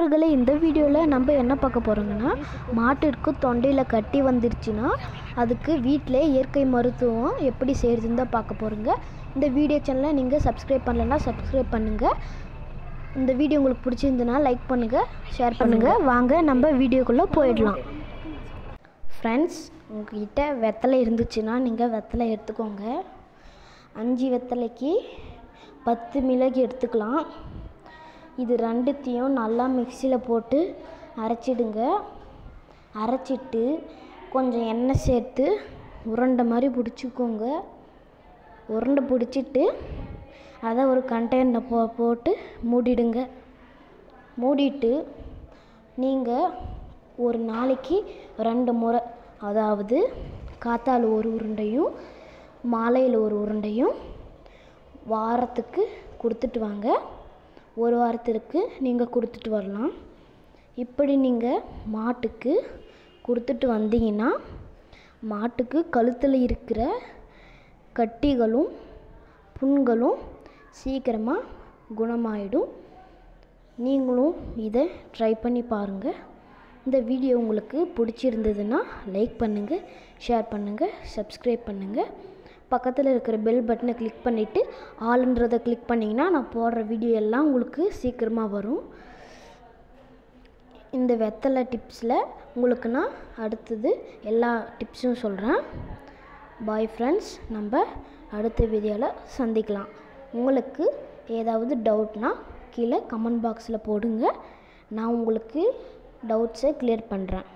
நண்பர்களே இந்த வீடியோவில் நம்ம என்ன பார்க்க போகிறோங்கன்னா மாட்டிற்கு தொண்டையில் கட்டி வந்துருச்சுன்னா அதுக்கு வீட்டிலே இயற்கை மருத்துவம் எப்படி செய்கிறதுன்னு தான் பார்க்க போகிறோங்க இந்த வீடியோ சேனலை நீங்கள் சப்ஸ்கிரைப் பண்ணலைன்னா சப்ஸ்கிரைப் பண்ணுங்கள் இந்த வீடியோ உங்களுக்கு பிடிச்சிருந்துன்னா லைக் பண்ணுங்கள் ஷேர் பண்ணுங்கள் வாங்க நம்ம வீடியோக்குள்ளே போயிடலாம். ஃப்ரெண்ட்ஸ் உங்ககிட்ட வெத்தலை இருந்துச்சுன்னா நீங்கள் வெத்தலை எடுத்துக்கோங்க. அஞ்சு வெத்தலைக்கு பத்து மிளகு எடுத்துக்கலாம். இது ரெண்டுத்தையும் நல்லா மிக்சியில் போட்டு அரைச்சிடுங்க. அரைச்சிட்டு கொஞ்சம் எண்ணெய் சேர்த்து உருண்டை மாதிரி பிடிச்சிக்கோங்க. உருண்டை பிடிச்சிட்டு அதை ஒரு கண்டெய்னரில் போ போட்டு மூடிடுங்க. மூடிட்டு நீங்கள் ஒரு நாளைக்கு ரெண்டு முறை அதாவது காத்தால் ஒரு உருண்டையும் மாலையில் ஒரு உருண்டையும் வாரத்துக்கு கொடுத்துட்டு வாங்க. ஒரு வாரத்திற்கு நீங்கள் கொடுத்துட்டு வரலாம். இப்படி நீங்கள் மாட்டுக்கு கொடுத்துட்டு வந்தீங்கன்னா மாட்டுக்கு கழுத்தில் இருக்கிற கட்டிகளும் புண்களும் சீக்கிரமாக குணமாயிடும். நீங்களும் இதை ட்ரை பண்ணி பாருங்கள் இந்த வீடியோ உங்களுக்கு பிடிச்சிருந்ததுன்னா லைக் பண்ணுங்கள் ஷேர் பண்ணுங்கள் சப்ஸ்கிரைப் பண்ணுங்கள் பக்கத்தில் இருக்கிற பெல் பட்டனை கிளிக் பண்ணிவிட்டு ஆளுன்றதை கிளிக் பண்ணிங்கன்னா நான் போடுற வீடியோ எல்லாம் உங்களுக்கு சீக்கிரமாக வரும். இந்த வெத்தலை டிப்ஸில் உங்களுக்கு நான் அடுத்தது எல்லா டிப்ஸும் சொல்கிறேன் பாய் ஃப்ரெண்ட்ஸ் நம்ம அடுத்த வீடியோவில் சந்திக்கலாம். உங்களுக்கு ஏதாவது டவுட்னா கீழே கமெண்ட் பாக்ஸில் போடுங்க. நான் உங்களுக்கு டவுட்ஸை கிளியர் பண்ணுறேன்